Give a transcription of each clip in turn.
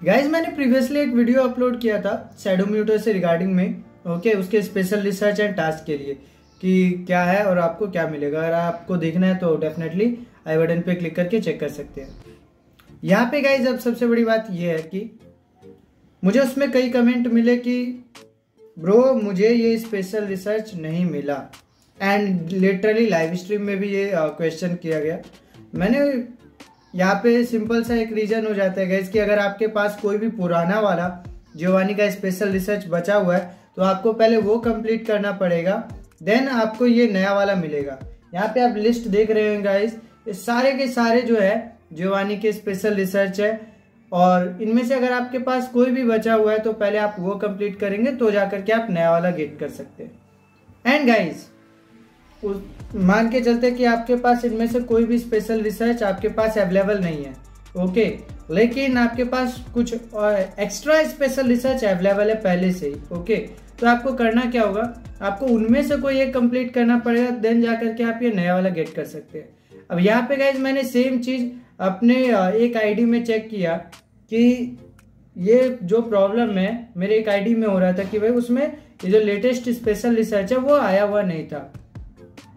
Guys मैंने previously एक video upload किया था सैडोम्यूटर से रिगार्डिंग में ओके okay, उसके स्पेशल रिसर्च एंड टास्क के लिए कि क्या है और आपको क्या मिलेगा। अगर आपको देखना है तो डेफिनेटली आई बटन पे क्लिक करके चेक कर सकते हैं। यहाँ पे गाइज़ अब सबसे बड़ी बात यह है कि मुझे उसमें कई कमेंट मिले कि ब्रो मुझे ये स्पेशल रिसर्च नहीं मिला। एंड लिटरली लाइव स्ट्रीम में भी ये क्वेश्चन uh, किया गया। मैंने यहाँ पे सिंपल सा एक रीजन हो जाता है गैस कि अगर आपके पास कोई भी पुराना वाला जियोवानी का स्पेशल रिसर्च बचा हुआ है तो आपको पहले वो कंप्लीट करना पड़ेगा देन आपको ये नया वाला मिलेगा। यहाँ पे आप लिस्ट देख रहे हो गाइस सारे के सारे जो है जियोवानी के स्पेशल रिसर्च है, और इनमें से अगर आपके पास कोई भी बचा हुआ है तो पहले आप वो कंप्लीट करेंगे तो जाकर के आप नया वाला गेट कर सकते हैं। एंड गाइज़ मान के चलते कि आपके पास इनमें से कोई भी स्पेशल रिसर्च आपके पास अवेलेबल नहीं है। ओके लेकिन आपके पास कुछ एक्स्ट्रा स्पेशल रिसर्च अवेलेबल है पहले से। ही ओके तो आपको करना क्या होगा? आपको उनमें से कोई एक कंप्लीट करना पड़ेगा देन जाकर के आप ये नया वाला गेट कर सकते हैं। अब यहाँ पे गाइज़ मैंने सेम चीज़ अपने एक आईडी में चेक किया कि ये जो प्रॉब्लम है, मेरे एक आईडी में हो रहा था कि भाई उसमें ये जो लेटेस्ट स्पेशल रिसर्च है, वो आया हुआ नहीं था।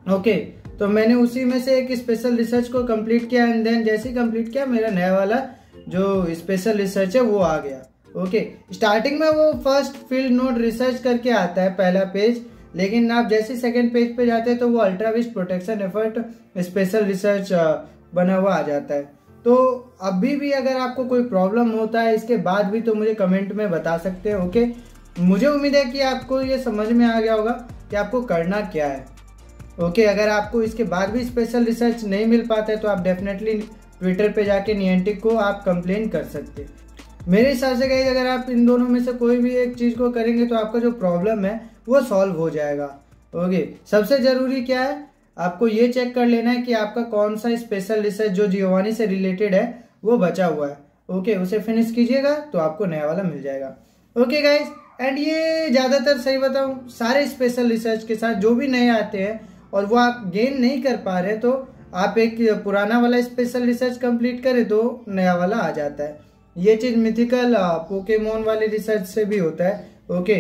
ओके तो मैंने उसी में से एक स्पेशल रिसर्च को कंप्लीट किया एंड देन जैसे ही कंप्लीट किया, मेरा नया वाला जो स्पेशल रिसर्च है, वो आ गया। ओके स्टार्टिंग में वो फ़र्स्ट फ़ील्ड नोट रिसर्च करके आता है, पहला पेज लेकिन आप जैसे सेकंड पेज पे जाते हैं तो वो अल्ट्राविस्ट प्रोटेक्शन एफर्ट स्पेशल रिसर्च बना हुआ आ जाता है। तो अभी भी अगर आपको कोई प्रॉब्लम होता है, इसके बाद भी तो मुझे कमेंट में बता सकते हैं ओके मुझे उम्मीद है कि आपको ये समझ में आ गया होगा कि आपको करना क्या है। ओके अगर आपको इसके बाद भी स्पेशल रिसर्च नहीं मिल पाता है तो आप डेफिनेटली ट्विटर पे जाके नियंटिक को आप कंप्लेन कर सकते मेरे हिसाब से कहीं अगर आप इन दोनों में से कोई भी एक चीज़ को करेंगे तो आपका जो प्रॉब्लम है, वो सॉल्व हो जाएगा। ओके सबसे ज़रूरी क्या है? आपको ये चेक कर लेना है कि आपका कौन सा स्पेशल रिसर्च जो जियोवानी से रिलेटेड है, वो बचा हुआ है। ओके उसे फिनिश कीजिएगा तो आपको नया वाला मिल जाएगा। ओके गाइज़ एंड ये ज़्यादातर सही बताऊँ, सारे स्पेशल रिसर्च के साथ जो भी नए आते हैं और वो आप गेन नहीं कर पा रहे तो आप एक पुराना वाला स्पेशल रिसर्च कंप्लीट करें तो नया वाला आ जाता है। ये चीज़ मिथिकल पोकेमोन वाले रिसर्च से भी होता है। ओके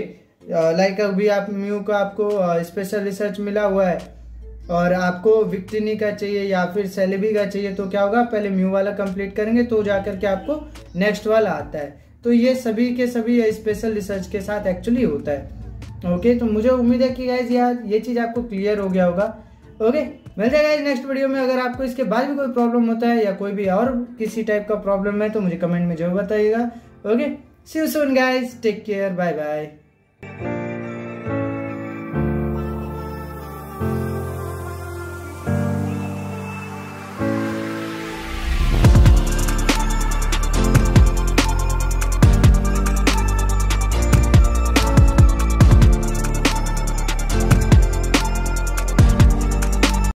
लाइक अभी आप म्यू का आपको स्पेशल रिसर्च मिला हुआ है, और आपको विक्टिनी का चाहिए या फिर सेलेबी का चाहिए तो क्या होगा? पहले म्यू वाला कंप्लीट करेंगे तो जाकर के आपको नेक्स्ट वाला आता है। तो ये सभी के सभी स्पेशल रिसर्च के साथ एक्चुअली होता है। ओके तो मुझे उम्मीद है कि गाइज़ यार, ये चीज़ आपको क्लियर हो गया होगा। ओके मिल जाएगा नेक्स्ट वीडियो में। अगर आपको इसके बाद भी कोई प्रॉब्लम होता है या कोई भी और किसी टाइप का प्रॉब्लम है तो मुझे कमेंट में ज़रूर बताइएगा। Okay see you soon guys take care bye bye